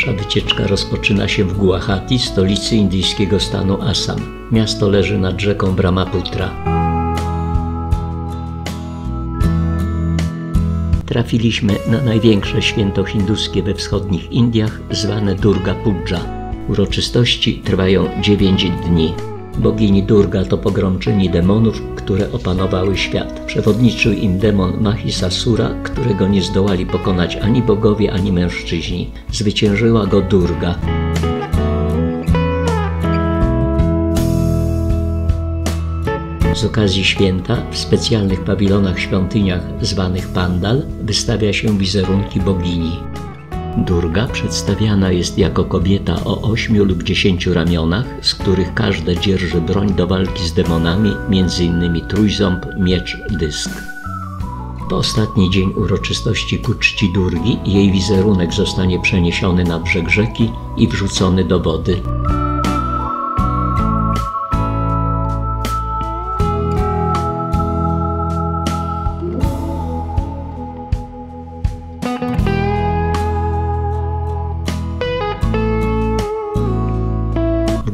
Nasza wycieczka rozpoczyna się w Guwahati, stolicy indyjskiego stanu Assam. Miasto leży nad rzeką Brahmaputra. Trafiliśmy na największe święto hinduskie we wschodnich Indiach, zwane Durga Puja. Uroczystości trwają 9 dni. Bogini Durga to pogromczyni demonów, które opanowały świat. Przewodniczył im demon Mahisasura, którego nie zdołali pokonać ani bogowie, ani mężczyźni. Zwyciężyła go Durga. Z okazji święta w specjalnych pawilonach świątyniach zwanych pandal wystawia się wizerunki bogini. Durga przedstawiana jest jako kobieta o ośmiu lub dziesięciu ramionach, z których każde dzierży broń do walki z demonami, m.in. trójząb, miecz, dysk. W ostatni dzień uroczystości ku czci Durgi jej wizerunek zostanie przeniesiony na brzeg rzeki i wrzucony do wody.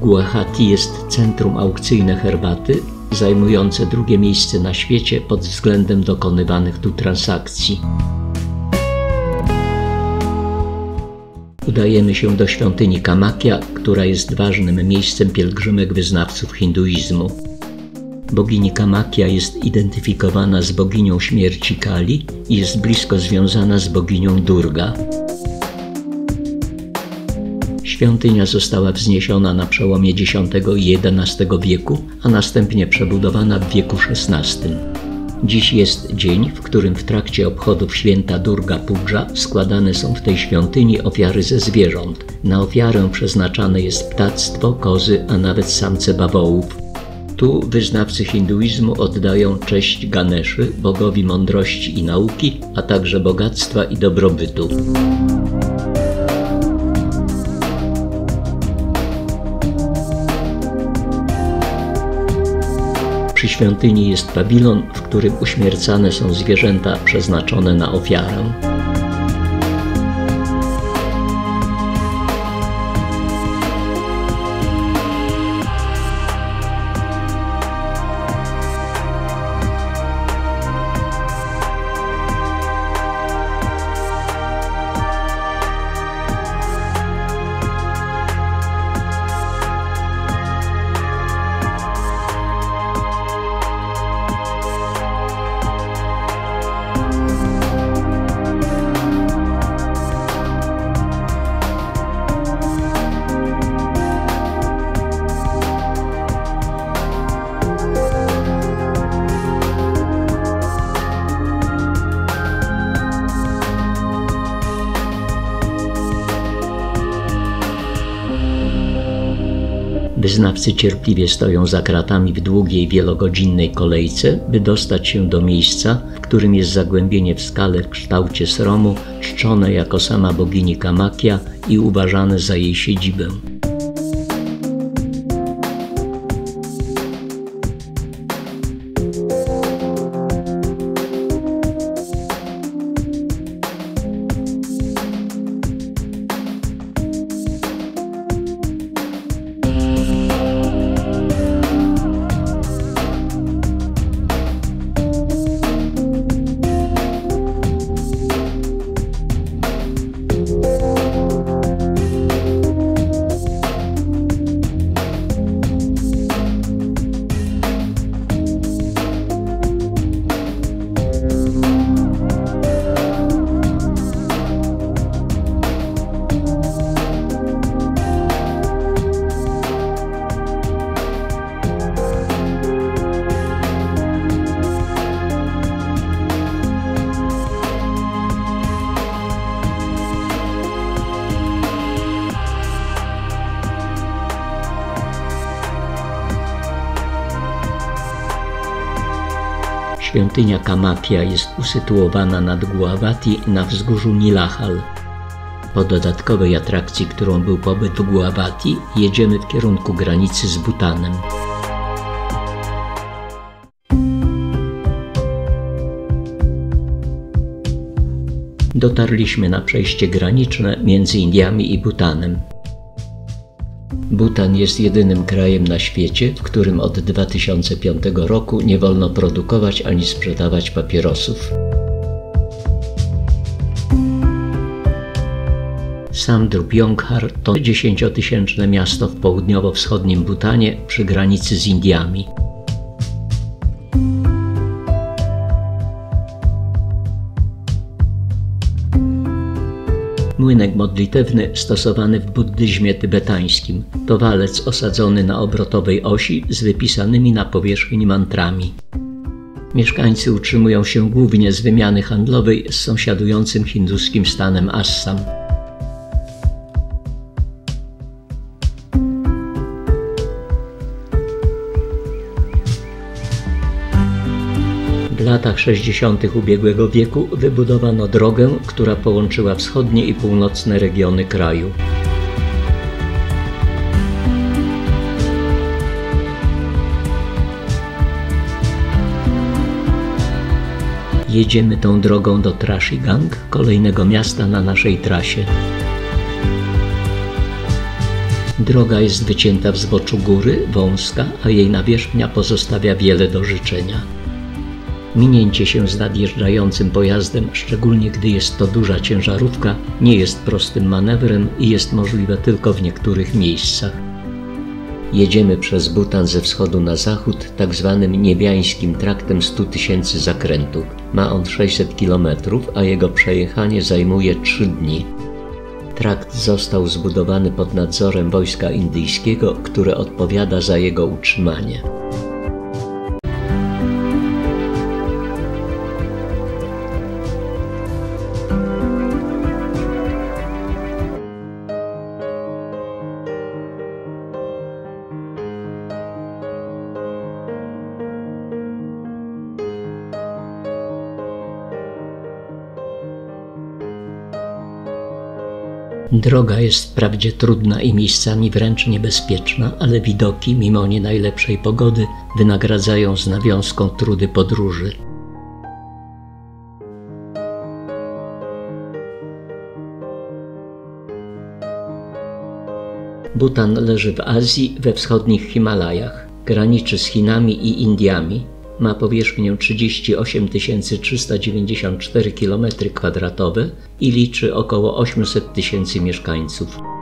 Guwahati jest centrum aukcyjne herbaty, zajmujące drugie miejsce na świecie pod względem dokonywanych tu transakcji. Udajemy się do świątyni Kamakia, która jest ważnym miejscem pielgrzymek wyznawców hinduizmu. Bogini Kamakia jest identyfikowana z boginią śmierci Kali i jest blisko związana z boginią Durga. Świątynia została wzniesiona na przełomie X i XI wieku, a następnie przebudowana w wieku XVI. Dziś jest dzień, w którym w trakcie obchodów święta Durga Puja składane są w tej świątyni ofiary ze zwierząt. Na ofiarę przeznaczane jest ptactwo, kozy, a nawet samce bawołów. Tu wyznawcy hinduizmu oddają cześć Ganeszy, bogowi mądrości i nauki, a także bogactwa i dobrobytu. Przy świątyni jest pawilon, w którym uśmiercane są zwierzęta przeznaczone na ofiarę. Cierpliwie stoją za kratami w długiej, wielogodzinnej kolejce, by dostać się do miejsca, w którym jest zagłębienie w skale w kształcie sromu, czczone jako sama bogini Kamakia i uważane za jej siedzibę. Świątynia Kamakia jest usytuowana nad Guwahati na wzgórzu Nilahal. Po dodatkowej atrakcji, którą był pobyt w Guwahati, jedziemy w kierunku granicy z Butanem. dotarliśmy na przejście graniczne między Indiami i Butanem. Butan jest jedynym krajem na świecie, w którym od 2005 roku nie wolno produkować ani sprzedawać papierosów. Samdrup Yonghar to dziesięciotysięczne miasto w południowo-wschodnim Butanie przy granicy z Indiami. Młynek modlitewny stosowany w buddyzmie tybetańskim to walec osadzony na obrotowej osi z wypisanymi na powierzchni mantrami. Mieszkańcy utrzymują się głównie z wymiany handlowej z sąsiadującym hinduskim stanem Assam. Latach 60. ubiegłego wieku wybudowano drogę, która połączyła wschodnie i północne regiony kraju. Jedziemy tą drogą do Trashigang, kolejnego miasta na naszej trasie. Droga jest wycięta w zboczu góry, wąska, a jej nawierzchnia pozostawia wiele do życzenia. Minięcie się z nadjeżdżającym pojazdem, szczególnie gdy jest to duża ciężarówka, nie jest prostym manewrem i jest możliwe tylko w niektórych miejscach. Jedziemy przez Butan ze wschodu na zachód, tak zwanym niebiańskim traktem 100 tysięcy zakrętów. Ma on 600 km, a jego przejechanie zajmuje 3 dni. Trakt został zbudowany pod nadzorem wojska indyjskiego, które odpowiada za jego utrzymanie. Droga jest wprawdzie trudna i miejscami wręcz niebezpieczna, ale widoki, mimo nie najlepszej pogody, wynagradzają z nawiązką trudy podróży. Butan leży w Azji, we wschodnich Himalajach. Graniczy z Chinami i Indiami, ma powierzchnię 38 394 km2 i liczy około 800 tysięcy mieszkańców.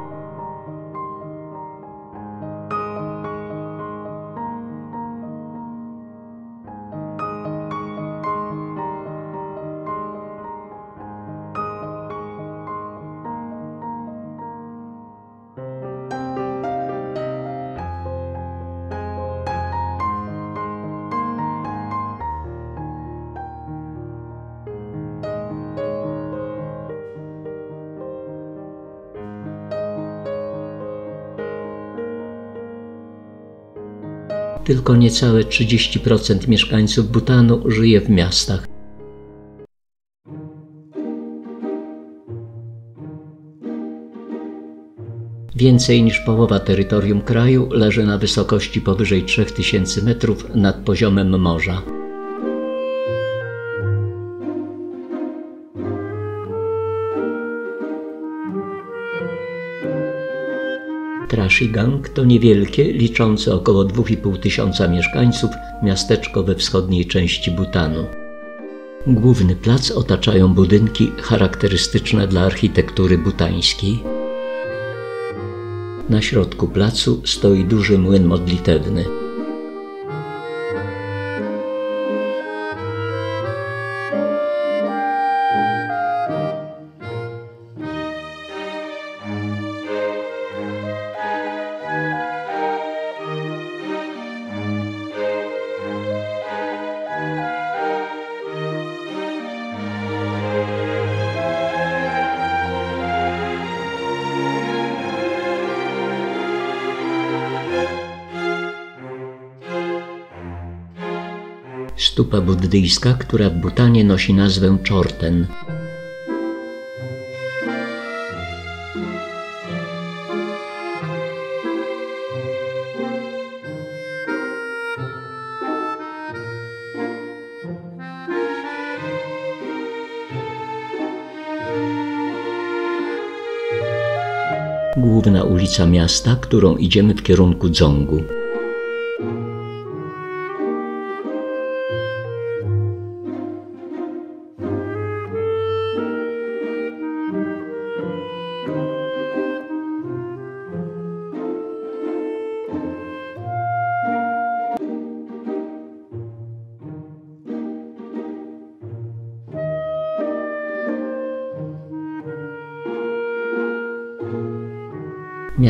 Tylko niecałe 30% mieszkańców Butanu żyje w miastach. Więcej niż połowa terytorium kraju leży na wysokości powyżej 3000 metrów nad poziomem morza. Trashigang to niewielkie, liczące około 2,5 tysiąca mieszkańców miasteczko we wschodniej części Butanu. Główny plac otaczają budynki charakterystyczne dla architektury butańskiej. Na środku placu stoi duży młyn modlitewny. stupa buddyjska, która w Butanie nosi nazwę Chorten. Główna ulica miasta, którą idziemy w kierunku Dzongu.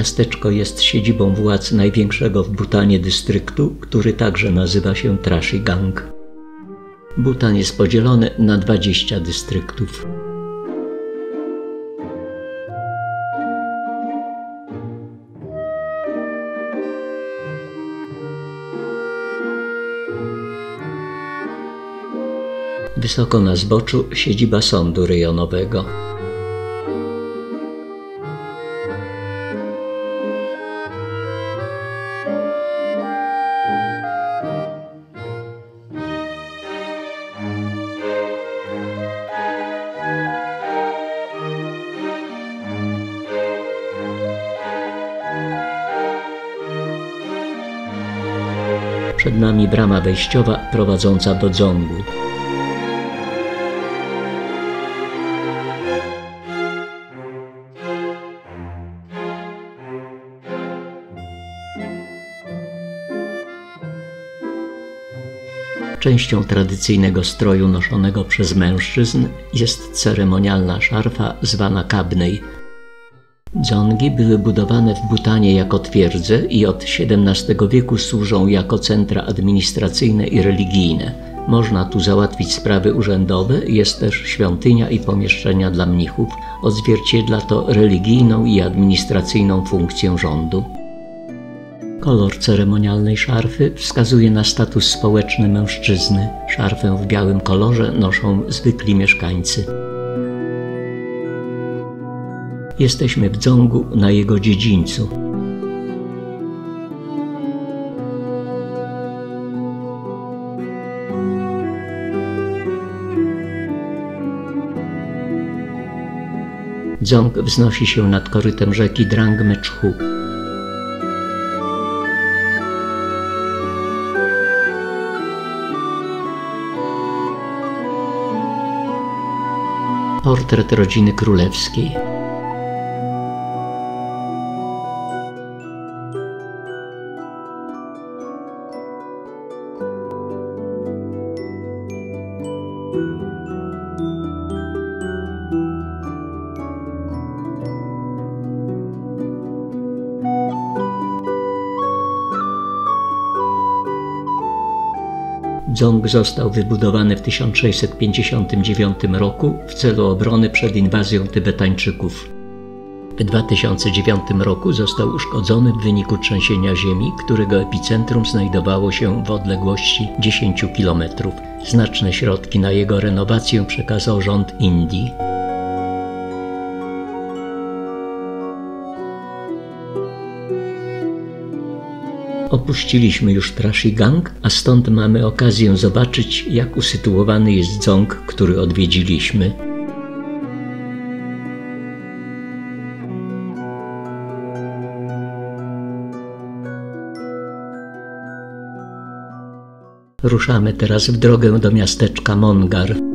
Miasteczko jest siedzibą władz największego w Butanie dystryktu, który także nazywa się Trashigang. Butan jest podzielony na 20 dystryktów. Wysoko na zboczu siedziba sądu rejonowego. Brama wejściowa prowadząca do dzongu. Częścią tradycyjnego stroju noszonego przez mężczyzn jest ceremonialna szarfa zwana kabnej. Dzongi były budowane w Butanie jako twierdze i od XVII wieku służą jako centra administracyjne i religijne. Można tu załatwić sprawy urzędowe, jest też świątynia i pomieszczenia dla mnichów. Odzwierciedla to religijną i administracyjną funkcję rządu. Kolor ceremonialnej szarfy wskazuje na status społeczny mężczyzny. Szarfę w białym kolorze noszą zwykli mieszkańcy. Jesteśmy w Dzongu na jego dziedzińcu. Dzong wznosi się nad korytem rzeki Drangmeczhu. Portret rodziny królewskiej. Dzong został wybudowany w 1659 roku w celu obrony przed inwazją Tybetańczyków. W 2009 roku został uszkodzony w wyniku trzęsienia ziemi, którego epicentrum znajdowało się w odległości 10 km. Znaczne środki na jego renowację przekazał rząd Indii. Opuściliśmy już Trashigang, a stąd mamy okazję zobaczyć, jak usytuowany jest dzong, który odwiedziliśmy. Ruszamy teraz w drogę do miasteczka Mongar.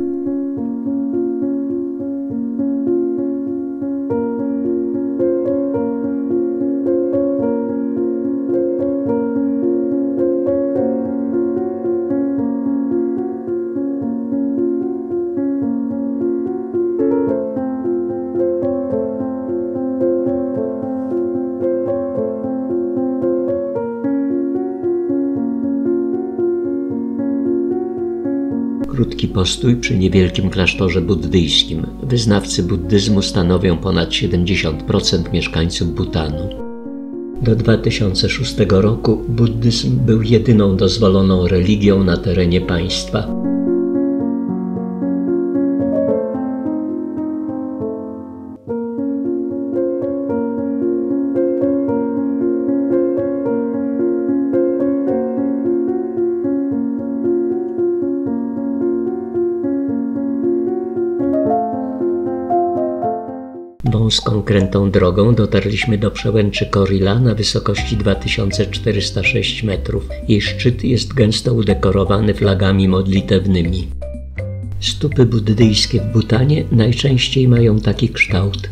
Postój przy niewielkim klasztorze buddyjskim. Wyznawcy buddyzmu stanowią ponad 70% mieszkańców Butanu. Do 2006 roku buddyzm był jedyną dozwoloną religią na terenie państwa. Krętą drogą dotarliśmy do przełęczy Korila na wysokości 2406 metrów. Jej szczyt jest gęsto udekorowany flagami modlitewnymi. Stupy buddyjskie w Butanie najczęściej mają taki kształt.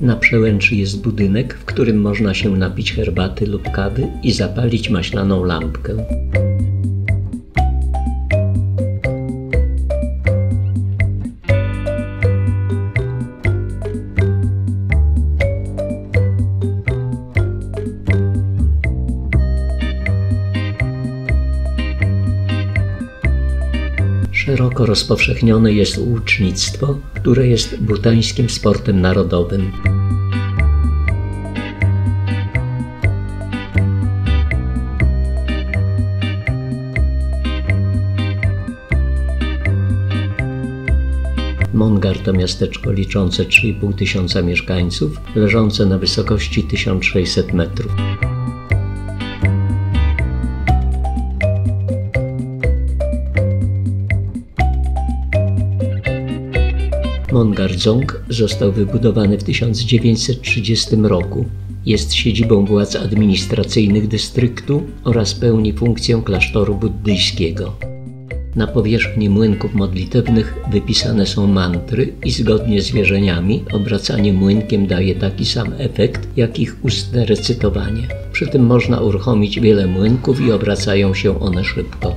Na przełęczy jest budynek, w którym można się napić herbaty lub kawy i zapalić maślaną lampkę. Rozpowszechnione jest łucznictwo, które jest butańskim sportem narodowym. Mongar to miasteczko liczące 3,5 tysiąca mieszkańców, leżące na wysokości 1600 metrów. Mongardzong został wybudowany w 1930 roku. Jest siedzibą władz administracyjnych dystryktu oraz pełni funkcję klasztoru buddyjskiego. Na powierzchni młynków modlitewnych wypisane są mantry i zgodnie z wierzeniami obracanie młynkiem daje taki sam efekt jak ich ustne recytowanie. Przy tym można uruchomić wiele młynków i obracają się one szybko.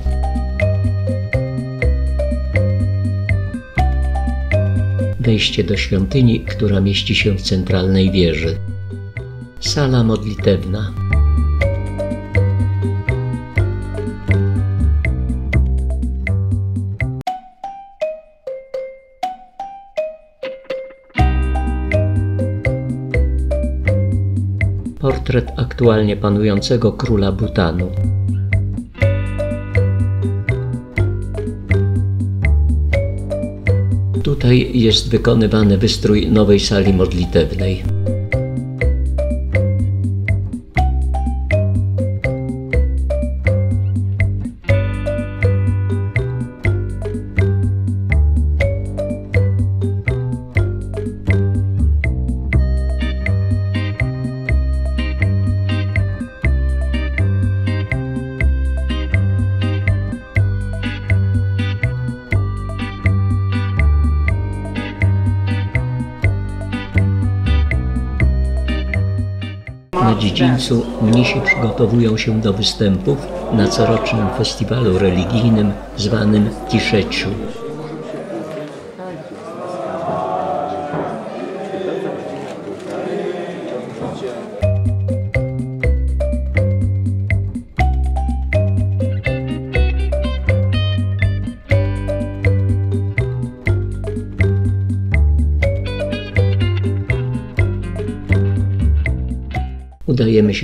Wejście do świątyni, która mieści się w centralnej wieży. Sala modlitewna. Portret aktualnie panującego króla Butanu. Tutaj jest wykonywany wystrój nowej sali modlitewnej. Dziedzińcu mnisi przygotowują się do występów na corocznym festiwalu religijnym zwanym Tiszeciu.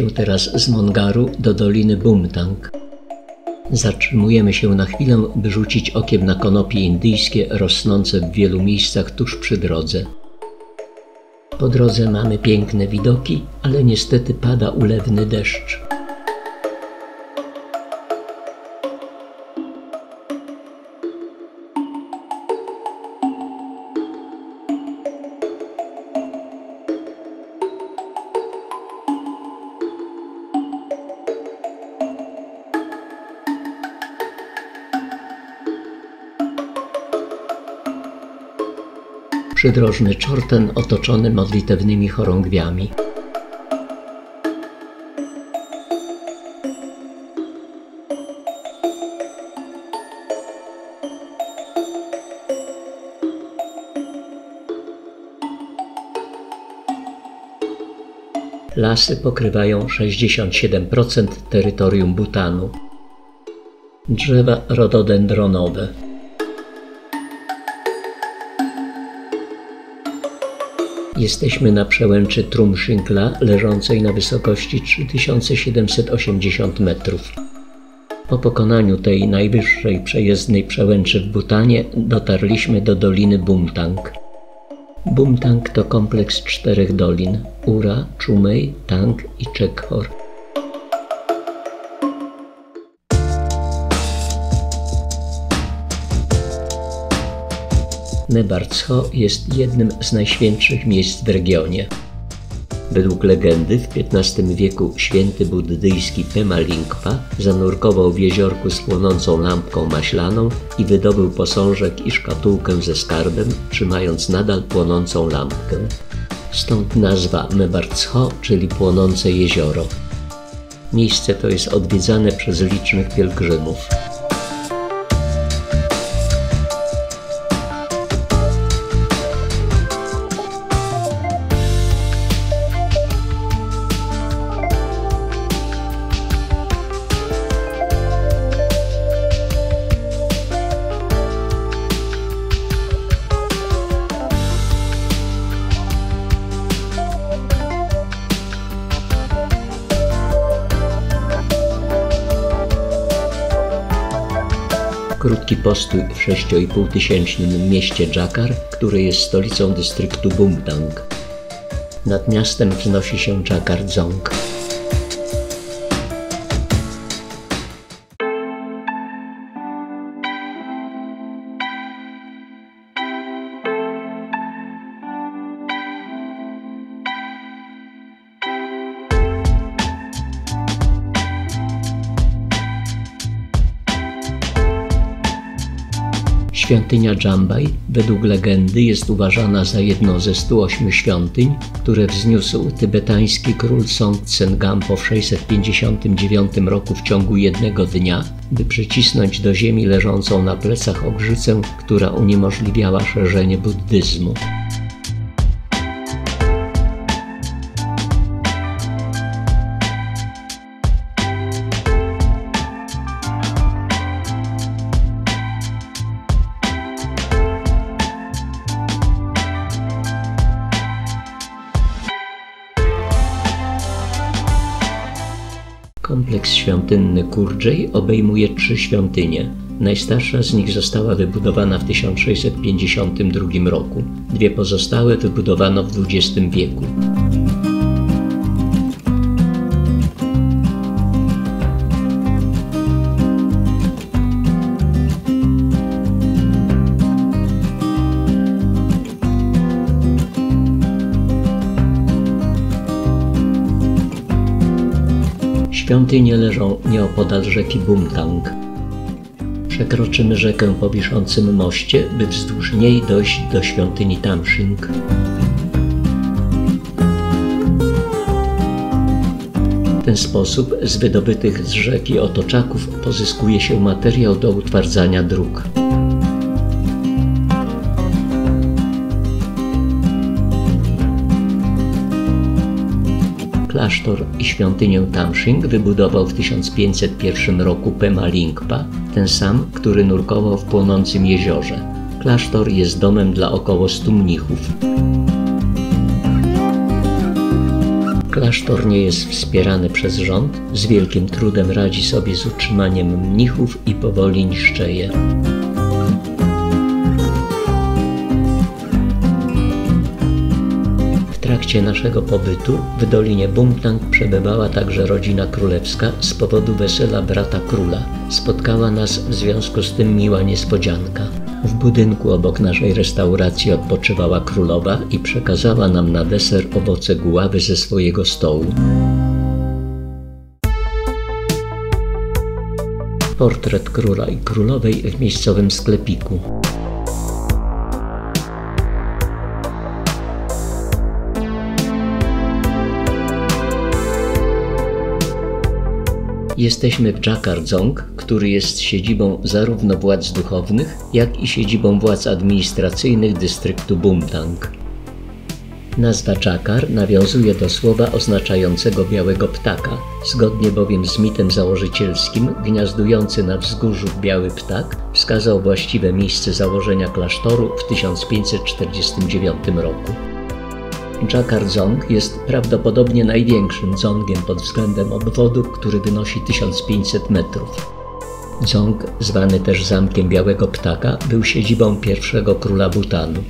Się teraz z Mongaru do doliny Bumtang. Zatrzymujemy się na chwilę, by rzucić okiem na konopie indyjskie rosnące w wielu miejscach tuż przy drodze. Po drodze mamy piękne widoki, ale niestety pada ulewny deszcz. Przydrożny czorten otoczony modlitewnymi chorągwiami. Lasy pokrywają 67% terytorium Butanu. Drzewa rododendronowe. Jesteśmy na przełęczy Trumszynkla, leżącej na wysokości 3780 metrów. Po pokonaniu tej najwyższej przejezdnej przełęczy w Butanie dotarliśmy do doliny Bumtang. Bumtang to kompleks czterech dolin: Ura, Chumei, Tang i Chekhor. Nebartsho jest jednym z najświętszych miejsc w regionie. Według legendy w XV wieku święty buddyjski Pema Lingpa zanurkował w jeziorku z płonącą lampką maślaną i wydobył posążek i szkatułkę ze skarbem, trzymając nadal płonącą lampkę. Stąd nazwa Mebartsho, czyli płonące jezioro. Miejsce to jest odwiedzane przez licznych pielgrzymów. Krótki postój w 6,5 tysięcznym mieście Jakar, które jest stolicą dystryktu Bumtang. Nad miastem wznosi się Jakar Dzong. Świątynia Jambaj według legendy jest uważana za jedną ze 108 świątyń, które wzniósł tybetański król Song Tsengampo w 659 roku w ciągu jednego dnia, by przycisnąć do ziemi leżącą na plecach ogrzycę, która uniemożliwiała szerzenie buddyzmu. Świątynny Kurdżej obejmuje trzy świątynie. Najstarsza z nich została wybudowana w 1652 roku. Dwie pozostałe wybudowano w XX wieku. Świątynie leżą nieopodal rzeki Bumtang. Przekroczymy rzekę po wiszącym moście, by wzdłuż niej dojść do świątyni Tamshing. W ten sposób z wydobytych z rzeki otoczaków pozyskuje się materiał do utwardzania dróg. Klasztor i świątynię Tamshing wybudował w 1501 roku Pema Lingpa, ten sam, który nurkował w płonącym jeziorze. Klasztor jest domem dla około 100 mnichów. Klasztor nie jest wspierany przez rząd, z wielkim trudem radzi sobie z utrzymaniem mnichów i powoli niszczeje. Trakcie naszego pobytu w Dolinie Bumtang przebywała także rodzina królewska z powodu wesela brata króla. Spotkała nas w związku z tym miła niespodzianka. W budynku obok naszej restauracji odpoczywała królowa i przekazała nam na deser owoce guławy ze swojego stołu. Portret króla i królowej w miejscowym sklepiku. Jesteśmy w Jakardzong, który jest siedzibą zarówno władz duchownych, jak i siedzibą władz administracyjnych dystryktu Bumtang. Nazwa Jakar nawiązuje do słowa oznaczającego białego ptaka, zgodnie bowiem z mitem założycielskim gniazdujący na wzgórzu biały ptak wskazał właściwe miejsce założenia klasztoru w 1549 roku. Jakar Dzong jest prawdopodobnie największym dzongiem pod względem obwodu, który wynosi 1500 metrów. Dzong, zwany też Zamkiem Białego Ptaka, był siedzibą pierwszego króla Butanu.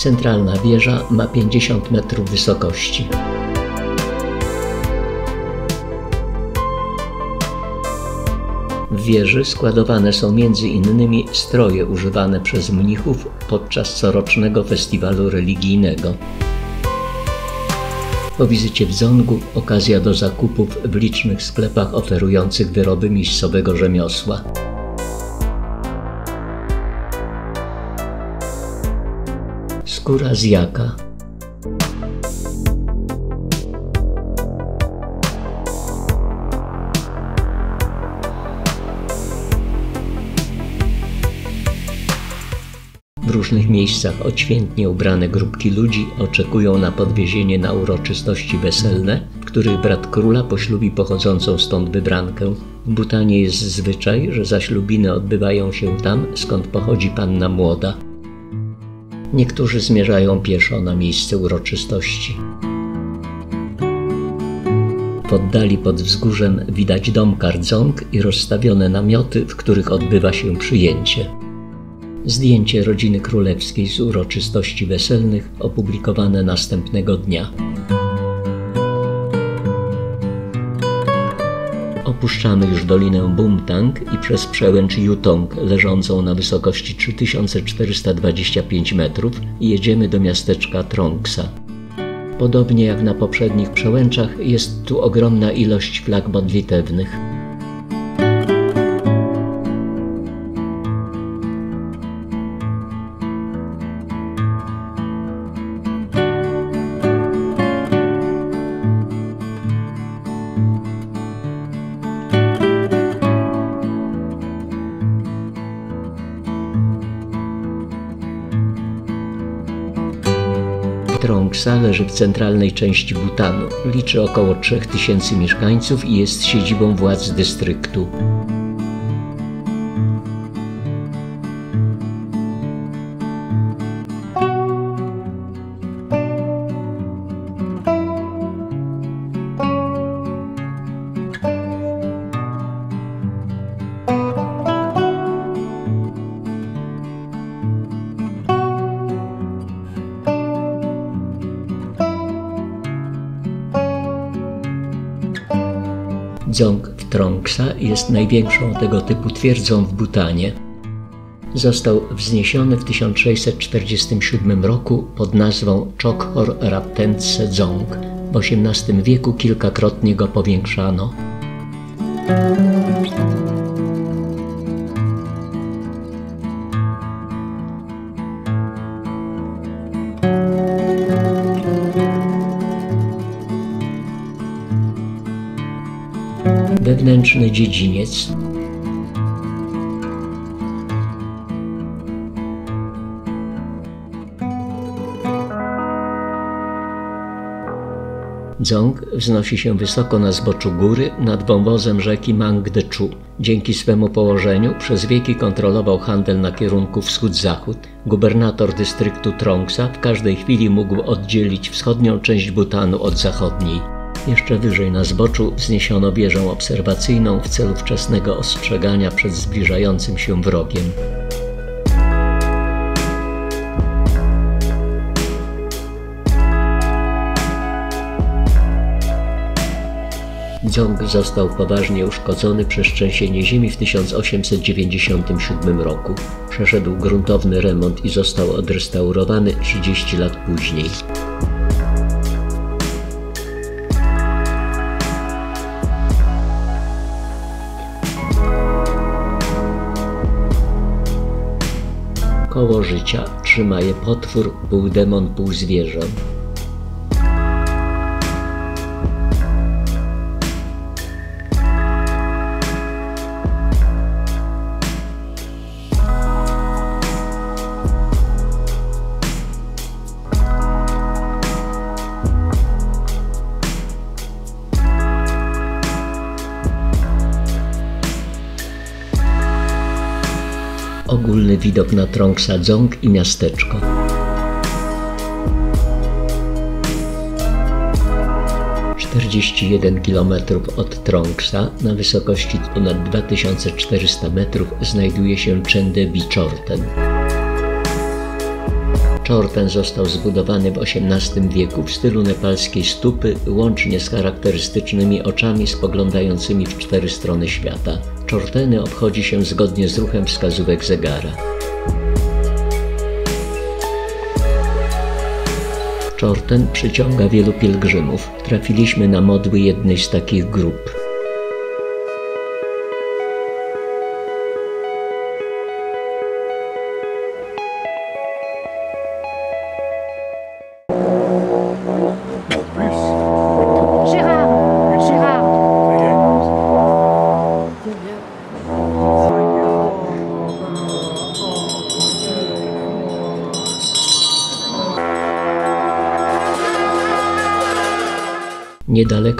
Centralna wieża ma 50 metrów wysokości. W wieży składowane są innymi stroje używane przez mnichów podczas corocznego festiwalu religijnego. Po wizycie w Zongu okazja do zakupów w licznych sklepach oferujących wyroby miejscowego rzemiosła. Skóra z jaka W różnych miejscach odświętnie ubrane grupki ludzi oczekują na podwiezienie na uroczystości weselne, w których brat króla poślubi pochodzącą stąd wybrankę. W Butanie jest zwyczaj, że zaślubiny odbywają się tam, skąd pochodzi panna młoda. Niektórzy zmierzają pieszo na miejsce uroczystości. W oddali pod wzgórzem widać dom Kardzong i rozstawione namioty, w których odbywa się przyjęcie. Zdjęcie rodziny królewskiej z uroczystości weselnych opublikowane następnego dnia. Opuszczamy już dolinę Bumtang i przez przełęcz Yutong leżącą na wysokości 3425 metrów jedziemy do miasteczka Trongsa. Podobnie jak na poprzednich przełęczach jest tu ogromna ilość flag modlitewnych. Trongsa leży w centralnej części Butanu. Liczy około 3000 mieszkańców i jest siedzibą władz dystryktu. Dzong Trongsa jest największą tego typu twierdzą w Butanie. Został wzniesiony w 1647 roku pod nazwą Chokhor Raptentse Dzong. W XVIII wieku kilkakrotnie go powiększano. Wewnętrzny dziedziniec Dzong wznosi się wysoko na zboczu góry nad wąwozem rzeki Mangdechu. Dzięki swemu położeniu przez wieki kontrolował handel na kierunku wschód-zachód. Gubernator dystryktu Trongsa w każdej chwili mógł oddzielić wschodnią część Butanu od zachodniej. Jeszcze wyżej na zboczu wzniesiono wieżę obserwacyjną w celu wczesnego ostrzegania przed zbliżającym się wrogiem. Dzong został poważnie uszkodzony przez trzęsienie ziemi w 1897 roku. Przeszedł gruntowny remont i został odrestaurowany 30 lat później. Koło życia trzyma je potwór, pół demon, pół zwierzę. Widok na Trongsa Dzong i miasteczko. Czterdzieści jeden kilometrów od Trongsa na wysokości ponad 2400 metrów znajduje się Chende Bichorten. Czorten został zbudowany w XVIII wieku w stylu nepalskiej stupy, łącznie z charakterystycznymi oczami spoglądającymi w cztery strony świata. Czorteny obchodzi się zgodnie z ruchem wskazówek zegara. Czorten przyciąga wielu pielgrzymów. Trafiliśmy na modły jednej z takich grup.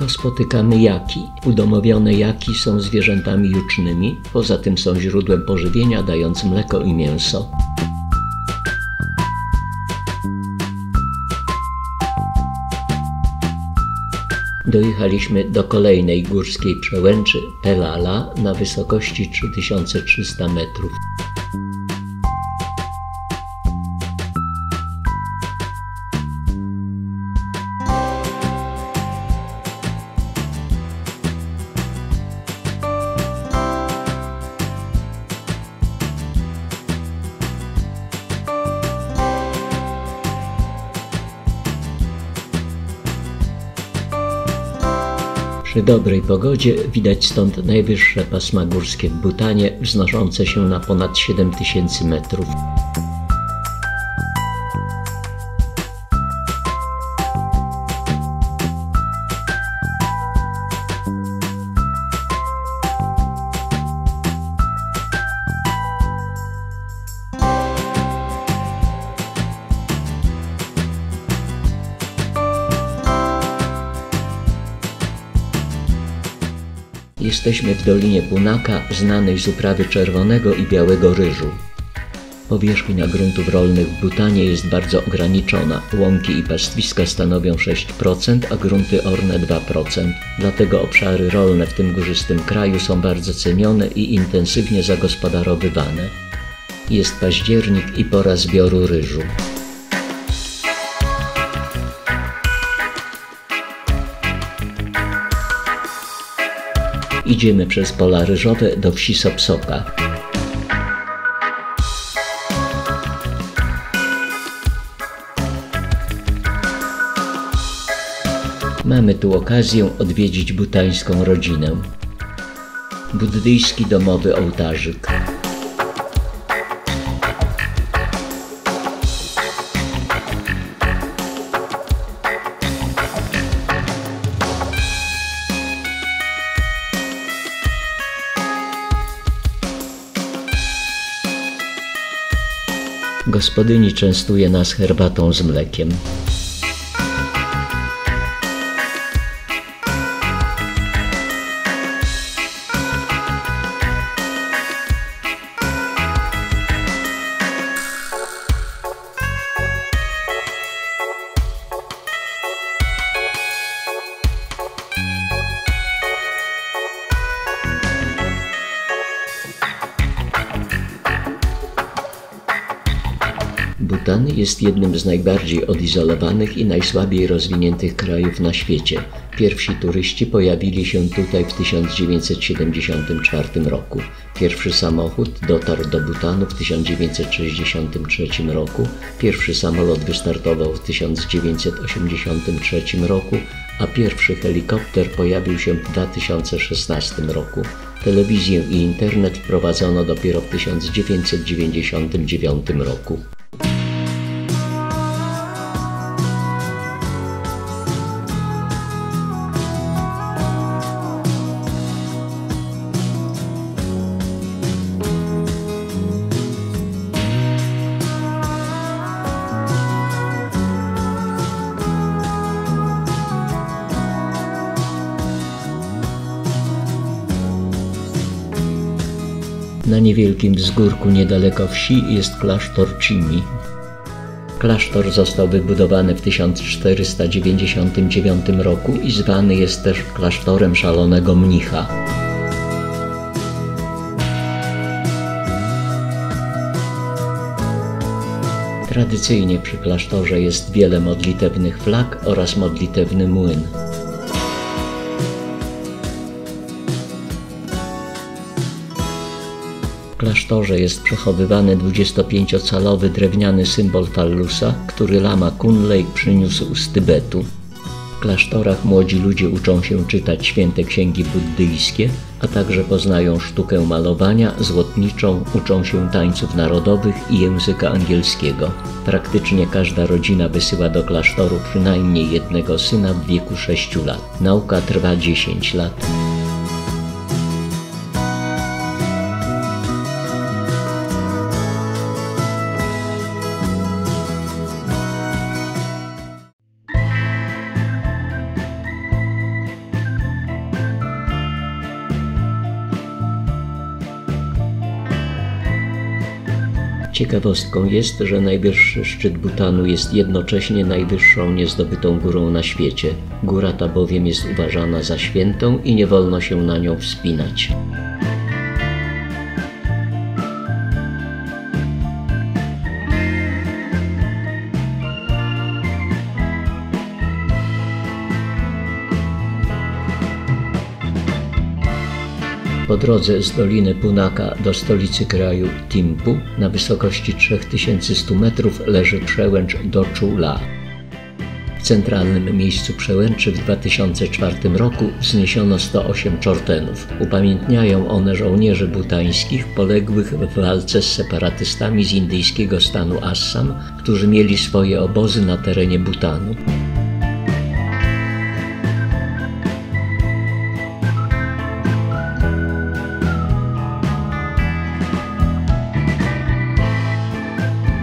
Spotykamy jaki. Udomowione jaki są zwierzętami jucznymi, poza tym są źródłem pożywienia dając mleko i mięso. Dojechaliśmy do kolejnej górskiej przełęczy Pelala na wysokości 3300 metrów. Przy dobrej pogodzie widać stąd najwyższe pasma górskie w Butanie, wznoszące się na ponad 7000 metrów. Jesteśmy w Dolinie Punaka, znanej z uprawy czerwonego i białego ryżu. Powierzchnia gruntów rolnych w Butanie jest bardzo ograniczona. Łąki i pastwiska stanowią 6%, a grunty orne 2%. Dlatego obszary rolne w tym górzystym kraju są bardzo cenione i intensywnie zagospodarowywane. Jest październik i pora zbioru ryżu. Idziemy przez pola ryżowe do wsi Sopsoka. Mamy tu okazję odwiedzić butańską rodzinę. Buddyjski domowy ołtarzyk. Gospodyni częstuje nas herbatą z mlekiem. Jest jednym z najbardziej odizolowanych i najsłabiej rozwiniętych krajów na świecie. Pierwsi turyści pojawili się tutaj w 1974 roku. Pierwszy samochód dotarł do Bhutanu w 1963 roku, pierwszy samolot wystartował w 1983 roku, a pierwszy helikopter pojawił się w 2016 roku. Telewizję i internet wprowadzono dopiero w 1999 roku. Na niewielkim wzgórku niedaleko wsi jest klasztor Chimi. Klasztor został wybudowany w 1499 roku i zwany jest też klasztorem szalonego mnicha. Tradycyjnie przy klasztorze jest wiele modlitewnych flag oraz modlitewny młyn. Klasztorze jest przechowywany 25-calowy drewniany symbol Fallusa, który lama Kunlej przyniósł z Tybetu. W klasztorach młodzi ludzie uczą się czytać święte księgi buddyjskie, a także poznają sztukę malowania, złotniczą, uczą się tańców narodowych i języka angielskiego. Praktycznie każda rodzina wysyła do klasztoru przynajmniej jednego syna w wieku 6 lat. Nauka trwa 10 lat. Ciekawostką jest, że najwyższy szczyt Butanu jest jednocześnie najwyższą niezdobytą górą na świecie. Góra ta bowiem jest uważana za świętą i nie wolno się na nią wspinać. Po drodze z doliny Punaka do stolicy kraju Timpu na wysokości 3100 metrów leży przełęcz Dochu-La. W centralnym miejscu przełęczy w 2004 roku wzniesiono 108 czortenów. Upamiętniają one żołnierzy butańskich poległych w walce z separatystami z indyjskiego stanu Assam, którzy mieli swoje obozy na terenie Butanu.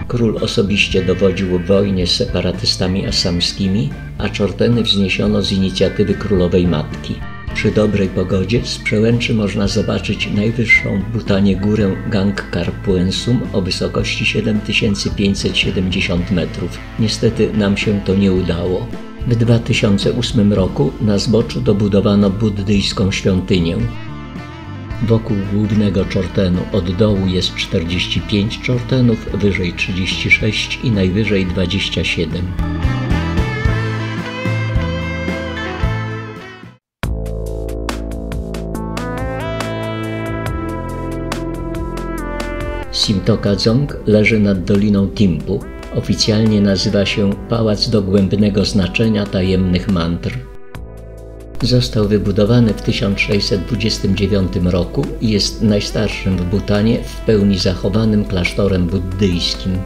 Król osobiście dowodził wojnie z separatystami asamskimi, a czorteny wzniesiono z inicjatywy królowej matki. Przy dobrej pogodzie z przełęczy można zobaczyć najwyższą w Butanie górę Gangkar Puensum o wysokości 7570 metrów. Niestety nam się to nie udało. W 2008 roku na zboczu dobudowano buddyjską świątynię. Wokół głównego czortenu od dołu jest 45 czortenów, wyżej 36 i najwyżej 27. Simtokadzong leży nad doliną Timpu. Oficjalnie nazywa się Pałac Dogłębnego Znaczenia Tajemnych Mantr. Został wybudowany w 1629 roku i jest najstarszym w Butanie w pełni zachowanym klasztorem buddyjskim.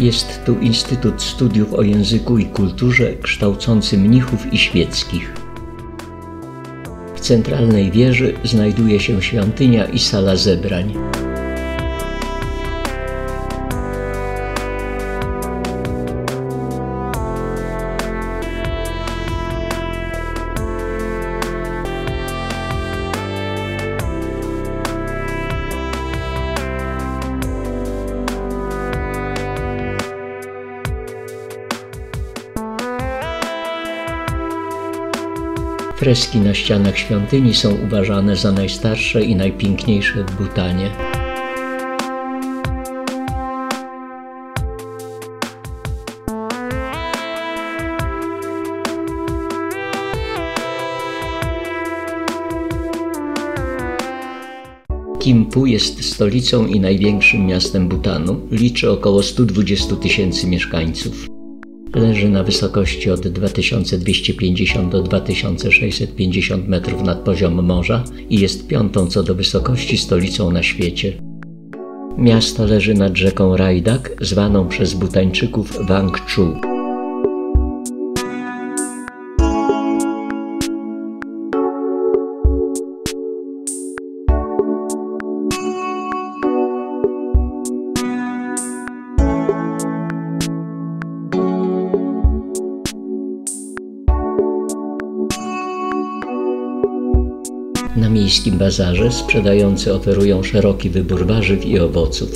Jest tu Instytut Studiów o Języku i Kulturze kształcący mnichów i świeckich. W centralnej wieży znajduje się świątynia i sala zebrań. Freski na ścianach świątyni są uważane za najstarsze i najpiękniejsze w Butanie. Kimpu jest stolicą i największym miastem Butanu. Liczy około 120 tysięcy mieszkańców. Leży na wysokości od 2250 do 2650 metrów nad poziomem morza i jest piątą co do wysokości stolicą na świecie. Miasto leży nad rzeką Rajdak, zwaną przez Butańczyków Wangchu. Miejskim bazarze sprzedający oferują szeroki wybór warzyw i owoców.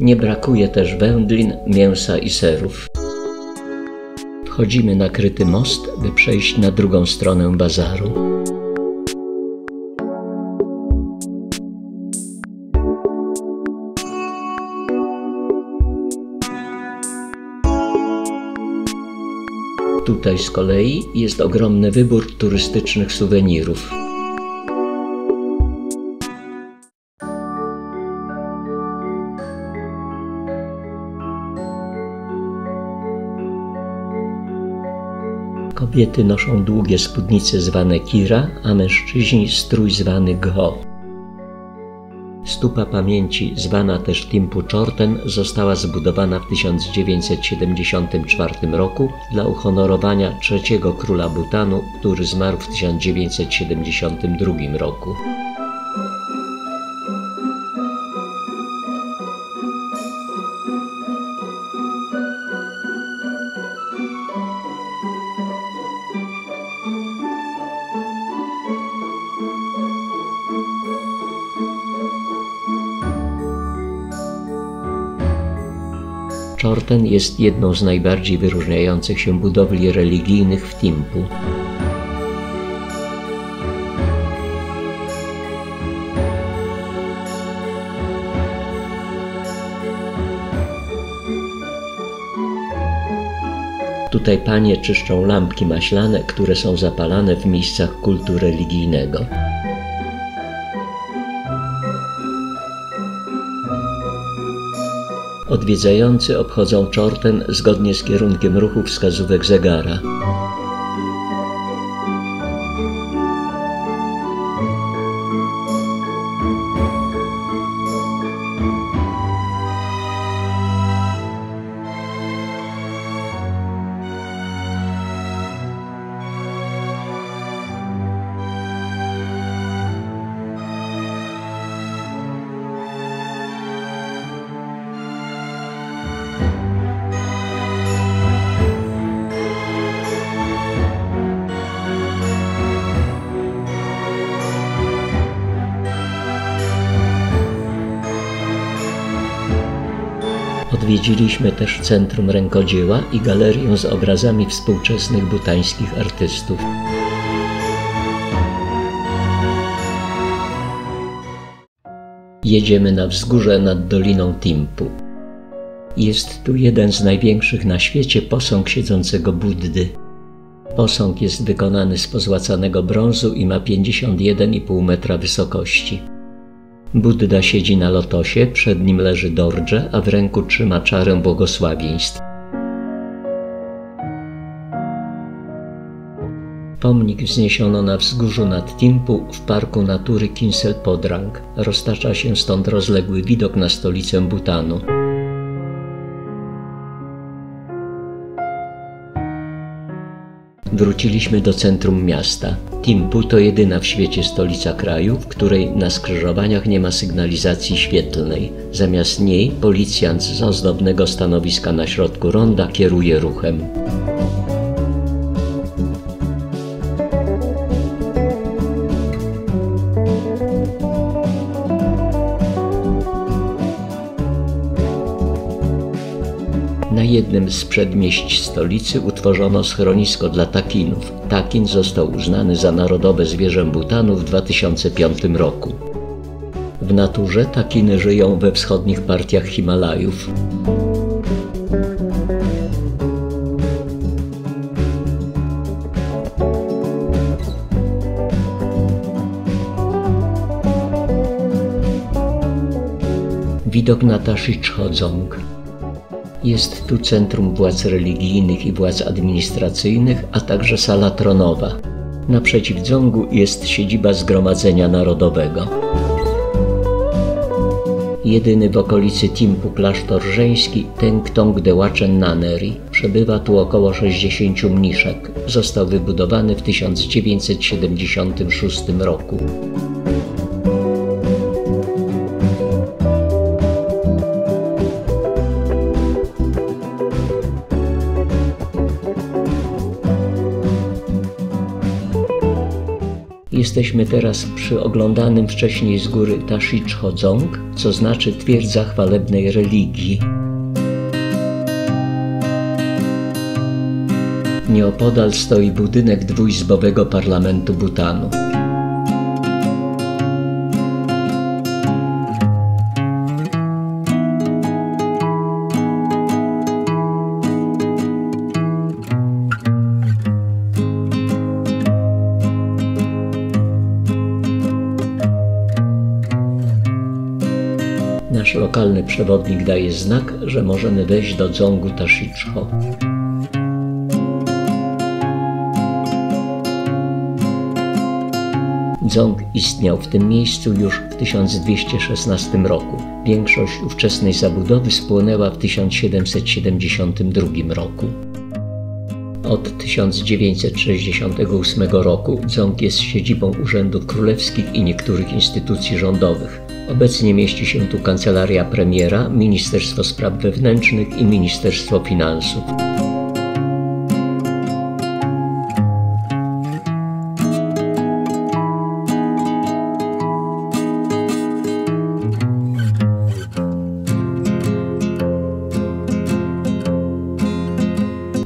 Nie brakuje też wędlin, mięsa i serów. Wchodzimy na kryty most, by przejść na drugą stronę bazaru. Tutaj z kolei jest ogromny wybór turystycznych suwenirów. Kobiety noszą długie spódnice zwane kira, a mężczyźni strój zwany gho. Stupa pamięci, zwana też Timpu Chorten, została zbudowana w 1974 roku dla uhonorowania trzeciego króla Butanu, który zmarł w 1972 roku. Chorten jest jedną z najbardziej wyróżniających się budowli religijnych w Timpu. Tutaj panie czyszczą lampki maślane, które są zapalane w miejscach kultu religijnego. Odwiedzający obchodzą Czorten zgodnie z kierunkiem ruchu wskazówek zegara. Odwiedziliśmy też Centrum Rękodzieła i galerię z obrazami współczesnych butańskich artystów. Jedziemy na wzgórze nad Doliną Timpu. Jest tu jeden z największych na świecie posąg siedzącego Buddy. Posąg jest wykonany z pozłacanego brązu i ma 51,5 metra wysokości. Budda siedzi na lotosie, przed nim leży Dorje, a w ręku trzyma czarę błogosławieństw. Pomnik wzniesiono na wzgórzu nad Timpu w parku natury Kinsel Podrang. Roztacza się stąd rozległy widok na stolicę Butanu. Wróciliśmy do centrum miasta. Timpu to jedyna w świecie stolica kraju, w której na skrzyżowaniach nie ma sygnalizacji świetlnej. Zamiast niej policjant z ozdobnego stanowiska na środku ronda kieruje ruchem. Jednym z przedmieść stolicy utworzono schronisko dla takinów. Takin został uznany za narodowe zwierzę Butanu w 2005 roku. W naturze takiny żyją we wschodnich partiach Himalajów. Widok na Tashichhodzong. Jest tu centrum władz religijnych i władz administracyjnych, a także sala tronowa. Naprzeciw dzongu jest siedziba Zgromadzenia Narodowego. Jedyny w okolicy Timpu klasztor żeński Tengtong Dewachen Naneri. Przebywa tu około 60 mniszek. Został wybudowany w 1976 roku. Jesteśmy teraz przy oglądanym wcześniej z góry Tashichozong, co znaczy twierdza chwalebnej religii. Nieopodal stoi budynek dwuizbowego parlamentu Butanu. Przewodnik daje znak, że możemy wejść do dzongu Tashicho. Dzong istniał w tym miejscu już w 1216 roku. Większość ówczesnej zabudowy spłonęła w 1772 roku. Od 1968 roku Dzong jest siedzibą urzędów królewskich i niektórych instytucji rządowych. Obecnie mieści się tu kancelaria premiera, Ministerstwo Spraw Wewnętrznych i Ministerstwo Finansów.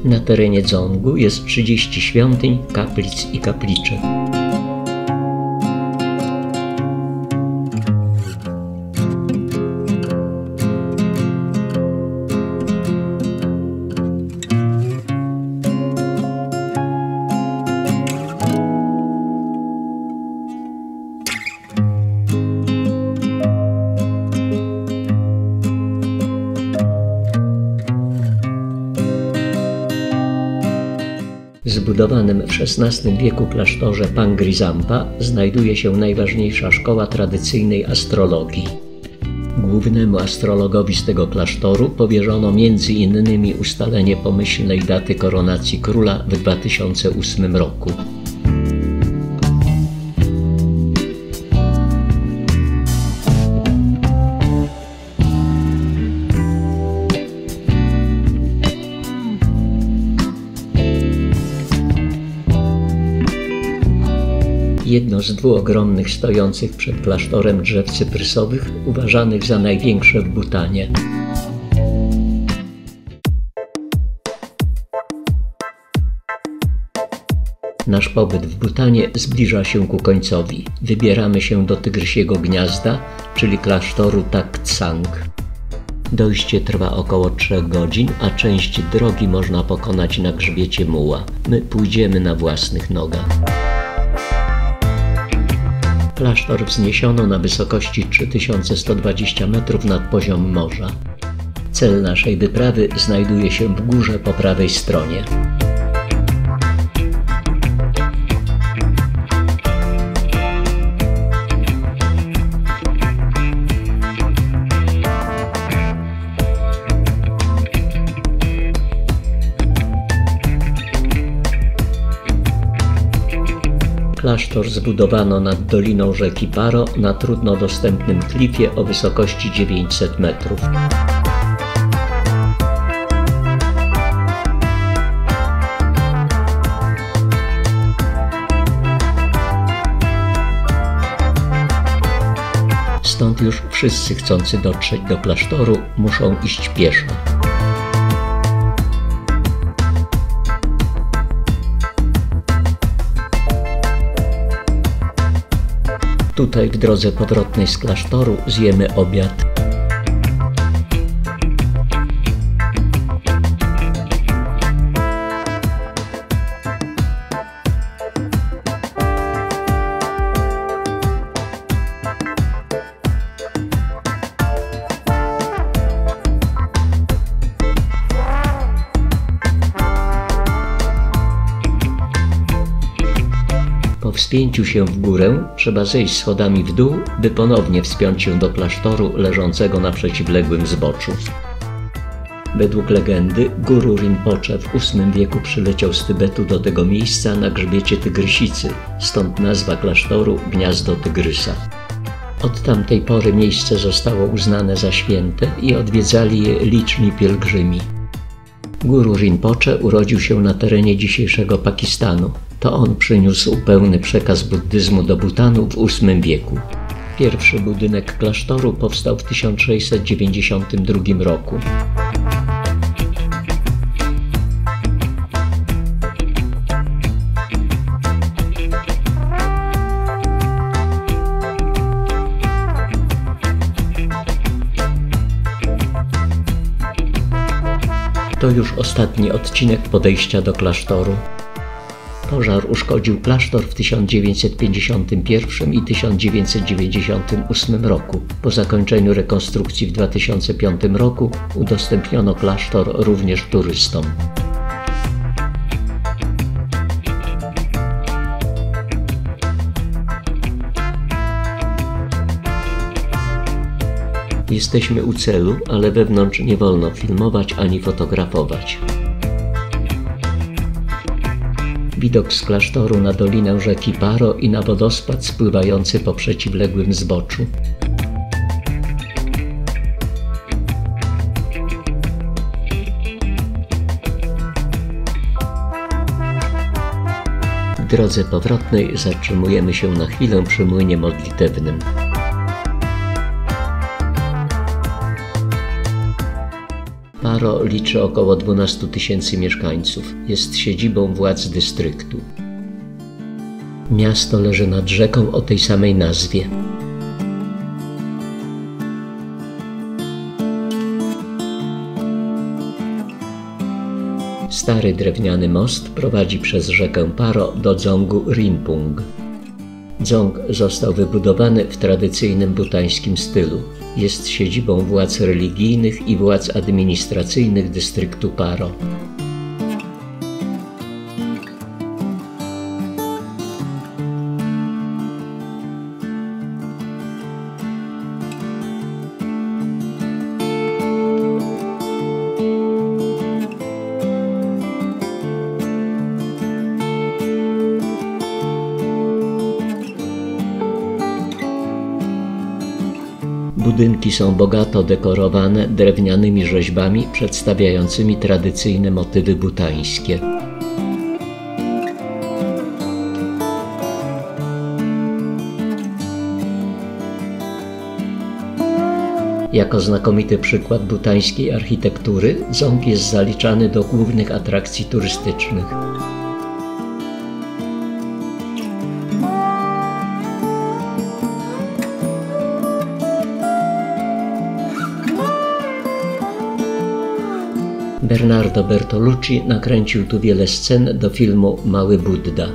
Na terenie Dzongu jest 30 świątyń, kaplic i kapliczek. XVI wieku klasztorze Pangrizampa znajduje się najważniejsza szkoła tradycyjnej astrologii. Głównemu astrologowi z tego klasztoru powierzono m.in. ustalenie pomyślnej daty koronacji króla w 2008 roku. Jedno z dwóch ogromnych stojących przed klasztorem drzew cyprysowych, uważanych za największe w Butanie. Nasz pobyt w Butanie zbliża się ku końcowi. Wybieramy się do Tygrysiego Gniazda, czyli klasztoru Taktsang. Dojście trwa około 3 godzin, a część drogi można pokonać na grzbiecie muła. My pójdziemy na własnych nogach. Klasztor wzniesiono na wysokości 3120 metrów nad poziom morza. Cel naszej wyprawy znajduje się w górze po prawej stronie. Klasztor zbudowano nad doliną rzeki Paro na trudno dostępnym klifie o wysokości 900 metrów. Stąd już wszyscy chcący dotrzeć do klasztoru muszą iść pieszo. Tutaj w drodze powrotnej z klasztoru zjemy obiad. Wspięciu się w górę trzeba zejść schodami w dół, by ponownie wspiąć się do klasztoru leżącego na przeciwległym zboczu. Według legendy Guru Rinpoche w VIII wieku przyleciał z Tybetu do tego miejsca na grzbiecie Tygrysicy, stąd nazwa klasztoru Gniazdo Tygrysa. Od tamtej pory miejsce zostało uznane za święte i odwiedzali je liczni pielgrzymi. Guru Rinpoche urodził się na terenie dzisiejszego Pakistanu. To on przyniósł pełny przekaz buddyzmu do Butanu w VIII wieku. Pierwszy budynek klasztoru powstał w 1692 roku. To już ostatni odcinek podejścia do klasztoru. Pożar uszkodził klasztor w 1951 i 1998 roku. Po zakończeniu rekonstrukcji w 2005 roku udostępniono klasztor również turystom. Jesteśmy u celu, ale wewnątrz nie wolno filmować ani fotografować. Widok z klasztoru na dolinę rzeki Paro i na wodospad spływający po przeciwległym zboczu. W drodze powrotnej zatrzymujemy się na chwilę przy młynie modlitewnym. Paro liczy około 12 tysięcy mieszkańców. Jest siedzibą władz dystryktu. Miasto leży nad rzeką o tej samej nazwie. Stary drewniany most prowadzi przez rzekę Paro do dzongu Rinpung. Dzong został wybudowany w tradycyjnym butańskim stylu. Jest siedzibą władz religijnych i władz administracyjnych dystryktu Paro. Budynki są bogato dekorowane drewnianymi rzeźbami przedstawiającymi tradycyjne motywy butańskie. Jako znakomity przykład butańskiej architektury, ząb jest zaliczany do głównych atrakcji turystycznych. Bernardo Bertolucci nakręcił tu wiele scen do filmu Mały Buddha.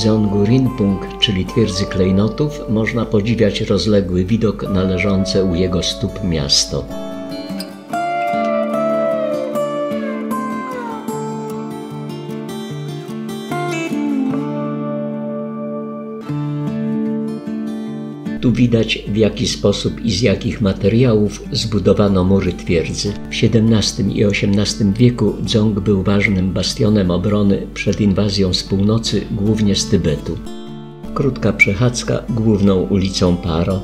Dzongu Rinpung, czyli twierdzy klejnotów, można podziwiać rozległy widok należące u jego stóp miasto. Tu widać w jaki sposób i z jakich materiałów zbudowano mury twierdzy. W XVII i XVIII wieku Dzong był ważnym bastionem obrony przed inwazją z północy, głównie z Tybetu. Krótka przechadzka główną ulicą Paro.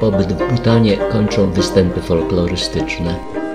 Pobyt w Butanie kończą występy folklorystyczne.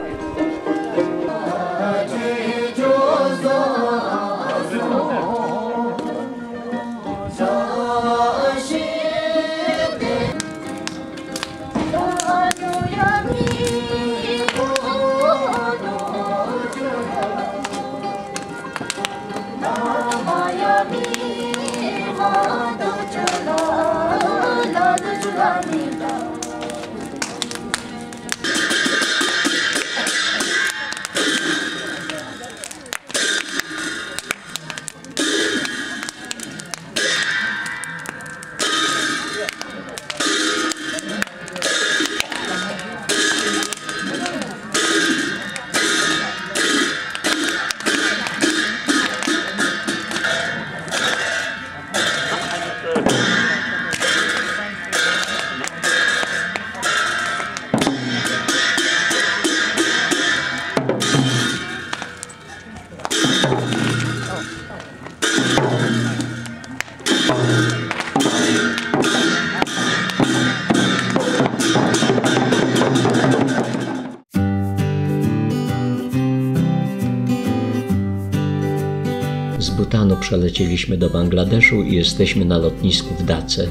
Z Butanu przelecieliśmy do Bangladeszu i jesteśmy na lotnisku w Dace.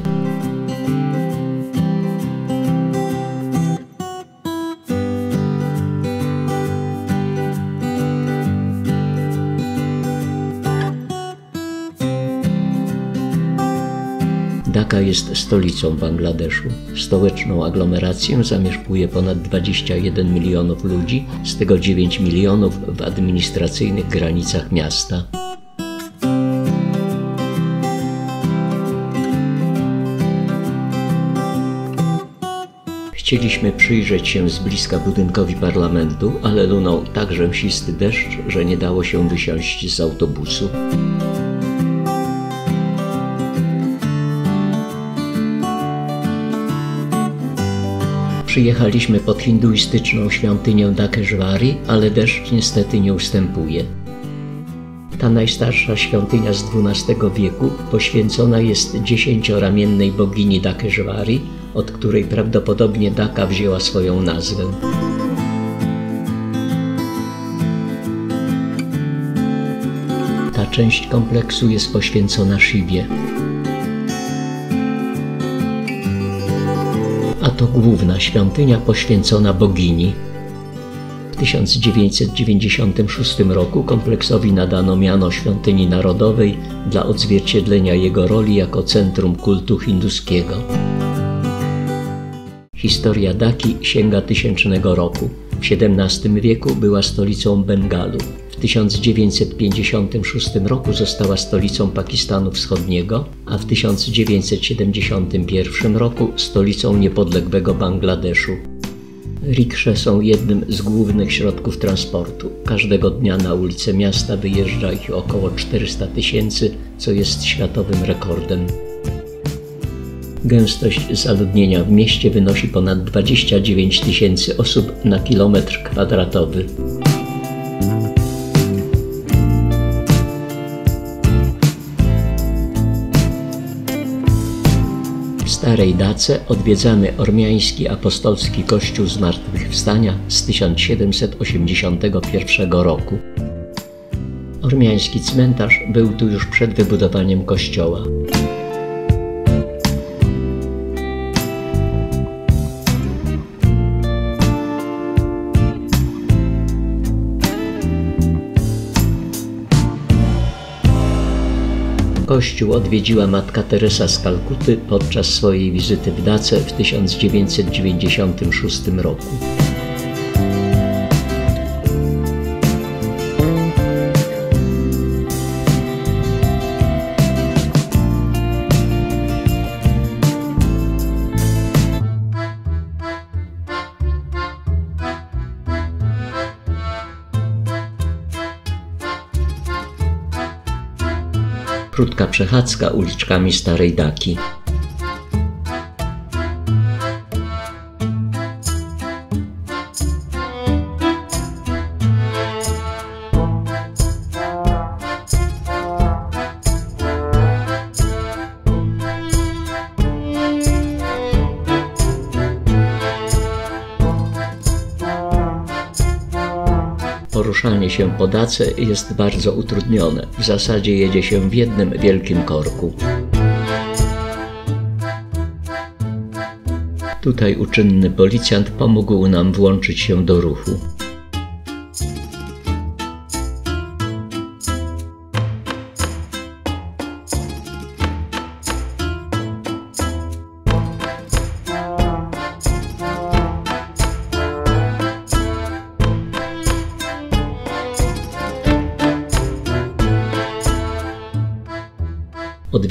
Jest stolicą Bangladeszu. Stołeczną aglomerację zamieszkuje ponad 21 milionów ludzi, z tego 9 milionów w administracyjnych granicach miasta. Chcieliśmy przyjrzeć się z bliska budynkowi parlamentu, ale lunął tak rzęsisty deszcz, że nie dało się wysiąść z autobusu. Przyjechaliśmy pod hinduistyczną świątynię Dakeshwari, ale deszcz niestety nie ustępuje. Ta najstarsza świątynia z XII wieku poświęcona jest dziesięcioramiennej bogini Dakeshwari, od której prawdopodobnie Daka wzięła swoją nazwę. Ta część kompleksu jest poświęcona Shiwie. To główna świątynia poświęcona bogini. W 1996 roku kompleksowi nadano miano świątyni narodowej dla odzwierciedlenia jego roli jako centrum kultu hinduskiego. Historia Daki sięga tysięcznego roku. W XVII wieku była stolicą Bengalu. W 1956 roku została stolicą Pakistanu Wschodniego, a w 1971 roku stolicą niepodległego Bangladeszu. Riksze są jednym z głównych środków transportu. Każdego dnia na ulice miasta wyjeżdża ich około 400 tysięcy, co jest światowym rekordem. Gęstość zaludnienia w mieście wynosi ponad 29 tysięcy osób na kilometr kwadratowy. Starej Dace odwiedzamy ormiański apostolski kościół Zmartwychwstania z 1781 roku. Ormiański cmentarz był tu już przed wybudowaniem kościoła. Kościół odwiedziła matka Teresa z Kalkuty podczas swojej wizyty w Dace w 1996 roku. Krótka przechadzka uliczkami Starej Daki. Poruszanie się po dace jest bardzo utrudnione. W zasadzie jedzie się w jednym wielkim korku. Tutaj uczynny policjant pomógł nam włączyć się do ruchu.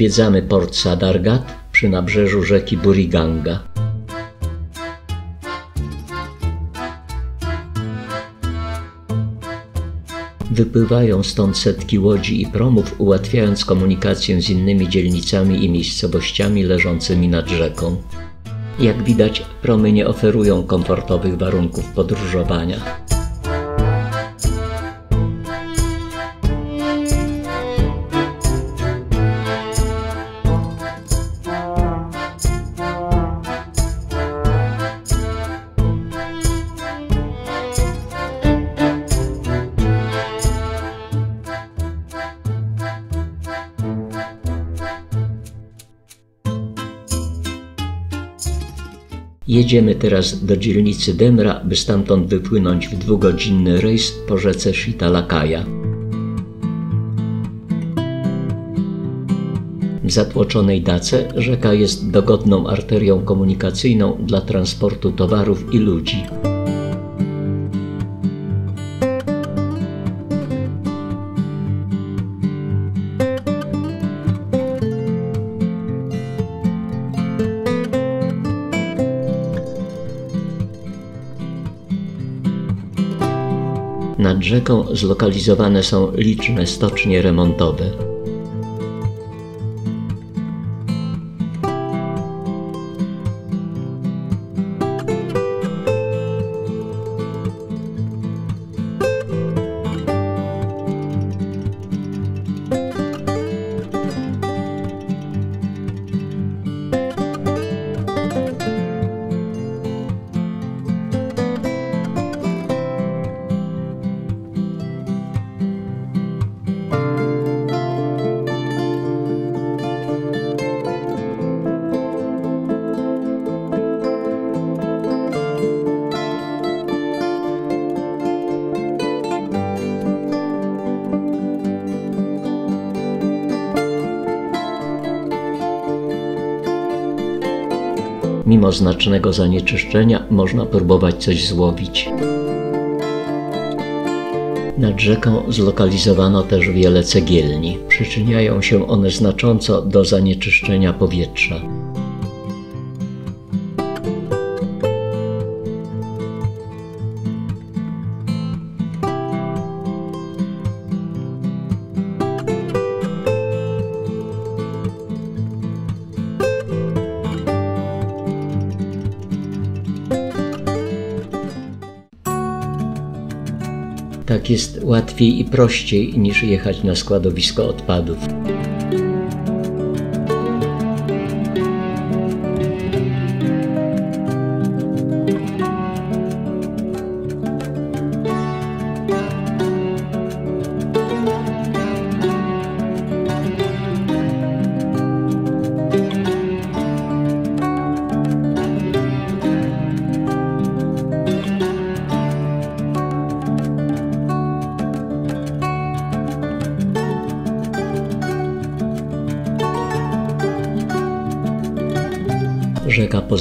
Odwiedzamy port Sadargat przy nabrzeżu rzeki Buriganga. Wypływają stąd setki łodzi i promów, ułatwiając komunikację z innymi dzielnicami i miejscowościami leżącymi nad rzeką. Jak widać, promy nie oferują komfortowych warunków podróżowania. Jedziemy teraz do dzielnicy Demra, by stamtąd wypłynąć w dwugodzinny rejs po rzece Shitalakaya. W zatłoczonej Dace rzeka jest dogodną arterią komunikacyjną dla transportu towarów i ludzi. Rzeką zlokalizowane są liczne stocznie remontowe. Mimo znacznego zanieczyszczenia można próbować coś złowić. Nad rzeką zlokalizowano też wiele cegielni. Przyczyniają się one znacząco do zanieczyszczenia powietrza. Łatwiej i prościej niż jechać na składowisko odpadów.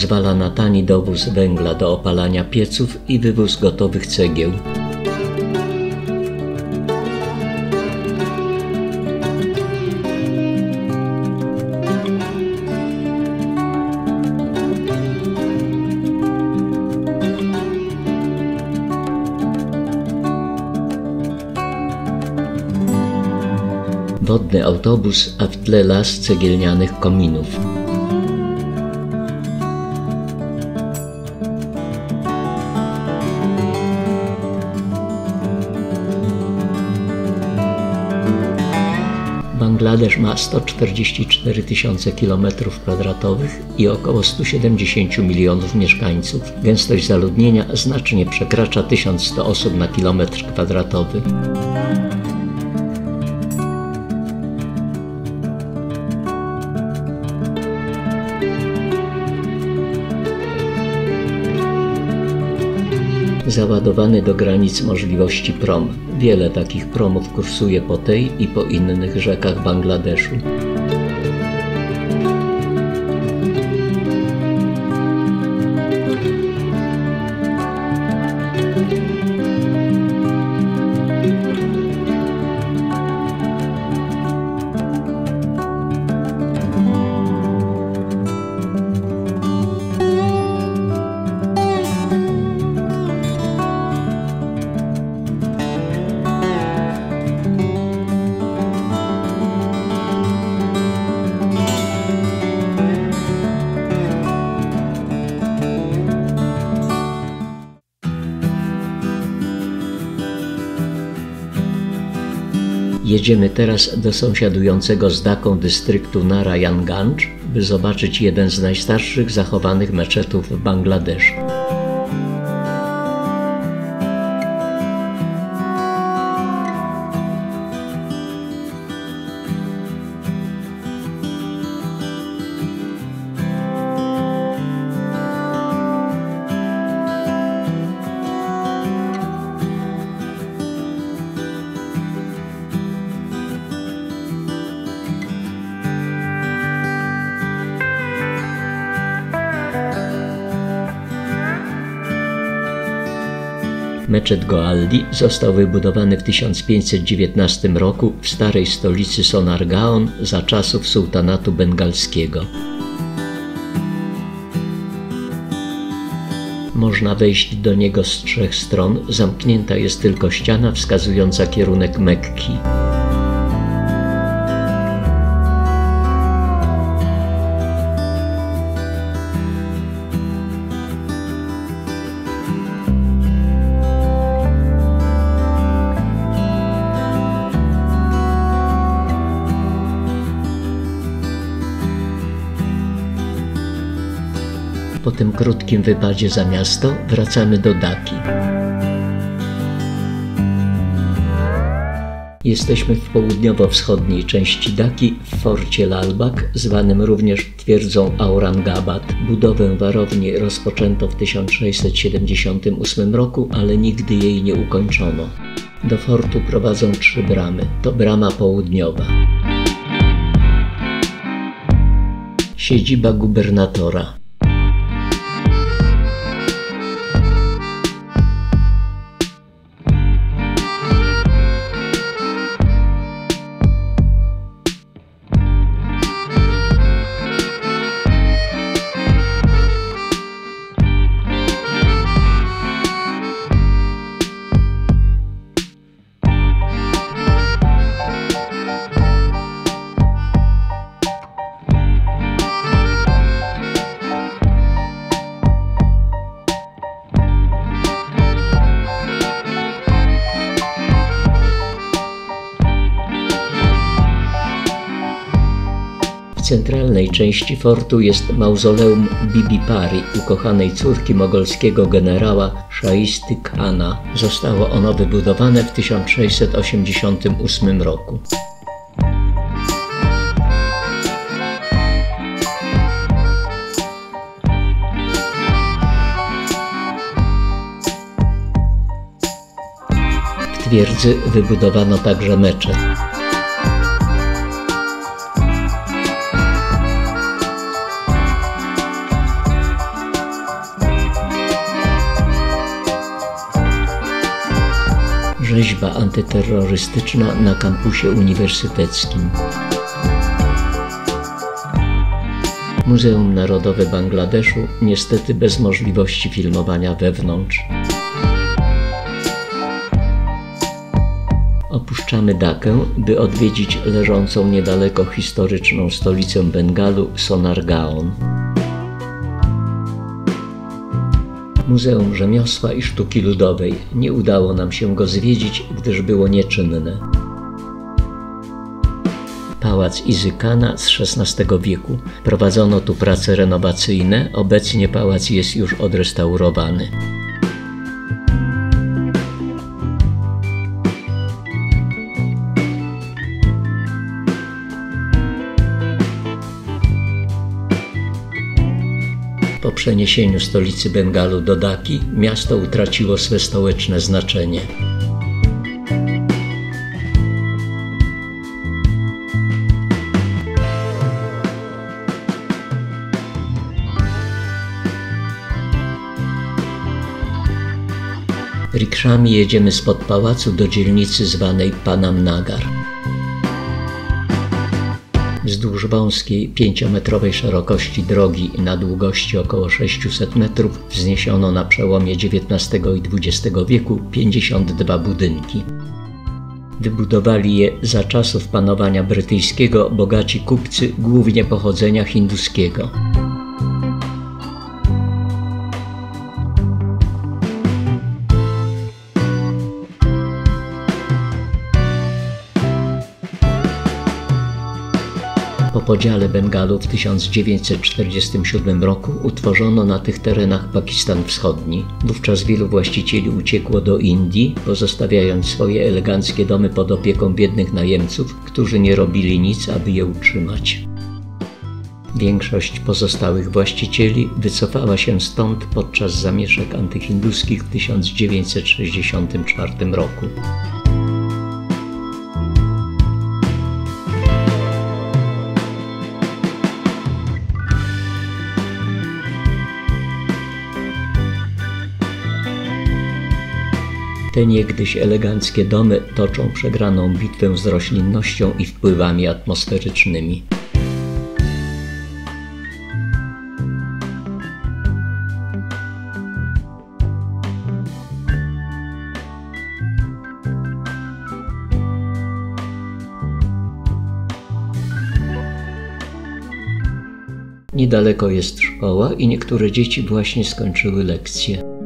Pozwala na tani dowóz węgla do opalania pieców i wywóz gotowych cegieł. Wodny autobus, a w tle las cegielnianych kominów. Bangladesz ma 144 tysiące km2 i około 170 milionów mieszkańców. Gęstość zaludnienia znacznie przekracza 1100 osób na kilometr kwadratowy. Załadowany do granic możliwości prom. Wiele takich promów kursuje po tej i po innych rzekach Bangladeszu. Jedziemy teraz do sąsiadującego z Daką dystryktu Narayanganj, by zobaczyć jeden z najstarszych zachowanych meczetów w Bangladeszu. Meczet Goaldi został wybudowany w 1519 roku w starej stolicy Sonargaon za czasów sułtanatu bengalskiego. Można wejść do niego z trzech stron, zamknięta jest tylko ściana wskazująca kierunek Mekki. Tym krótkim wypadzie za miasto wracamy do Daki. Jesteśmy w południowo-wschodniej części Daki, w forcie Lalbak, zwanym również twierdzą Aurangabad. Budowę warowni rozpoczęto w 1678 roku, ale nigdy jej nie ukończono. Do fortu prowadzą trzy bramy. To brama południowa. Siedziba gubernatora. Centralnej części fortu jest mauzoleum Bibi Pari, ukochanej córki mogolskiego generała Shaisty Khana. Zostało ono wybudowane w 1688 roku. W twierdzy wybudowano także meczet. Rzeźba antyterrorystyczna na kampusie uniwersyteckim. Muzeum Narodowe Bangladeszu niestety bez możliwości filmowania wewnątrz. Opuszczamy Dakę, by odwiedzić leżącą niedaleko historyczną stolicę Bengalu Sonargaon. Muzeum Rzemiosła i Sztuki Ludowej. Nie udało nam się go zwiedzić, gdyż było nieczynne. Pałac Izykana z XVI wieku. Prowadzono tu prace renowacyjne, obecnie pałac jest już odrestaurowany. Po przeniesieniu stolicy Bengalu do Daki, miasto utraciło swe stołeczne znaczenie. Rikszami jedziemy spod pałacu do dzielnicy zwanej Panam Nagar. Wzdłuż wąskiej, pięciometrowej szerokości drogi na długości około 600 metrów wzniesiono na przełomie XIX i XX wieku 52 budynki. Wybudowali je za czasów panowania brytyjskiego bogaci kupcy głównie pochodzenia hinduskiego. Podziale Bengalu w 1947 roku utworzono na tych terenach Pakistan Wschodni. Wówczas wielu właścicieli uciekło do Indii, pozostawiając swoje eleganckie domy pod opieką biednych najemców, którzy nie robili nic, aby je utrzymać. Większość pozostałych właścicieli wycofała się stąd podczas zamieszek antyhinduskich w 1964 roku. Te niegdyś eleganckie domy toczą przegraną bitwę z roślinnością i wpływami atmosferycznymi. Niedaleko jest szkoła i niektóre dzieci właśnie skończyły lekcje.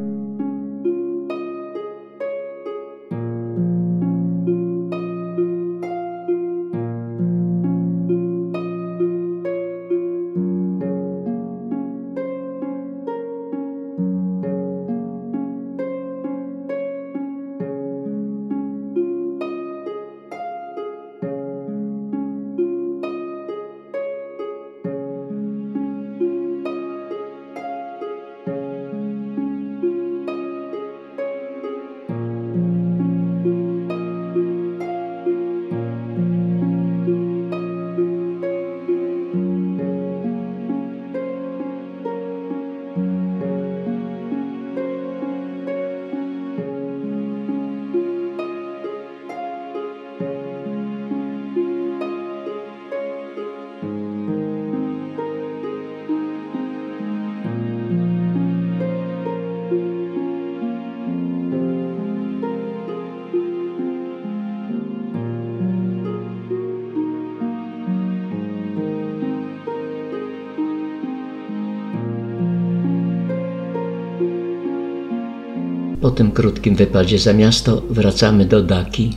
Tym krótkim wypadzie za miasto wracamy do Daki.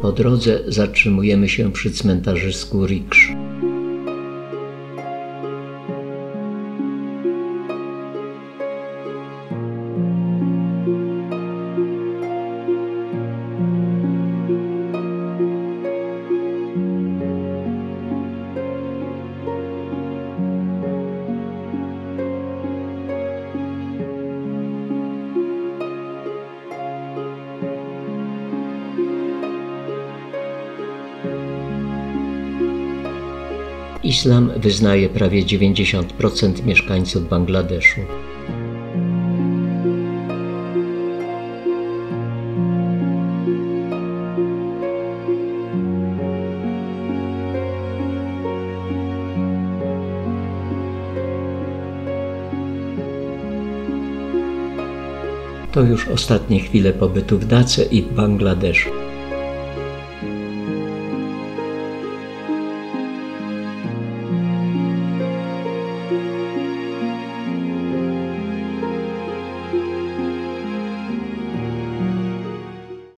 Po drodze zatrzymujemy się przy cmentarzysku Riksz. Islam wyznaje prawie 90% mieszkańców Bangladeszu. To już ostatnie chwile pobytu w Dace i w Bangladeszu.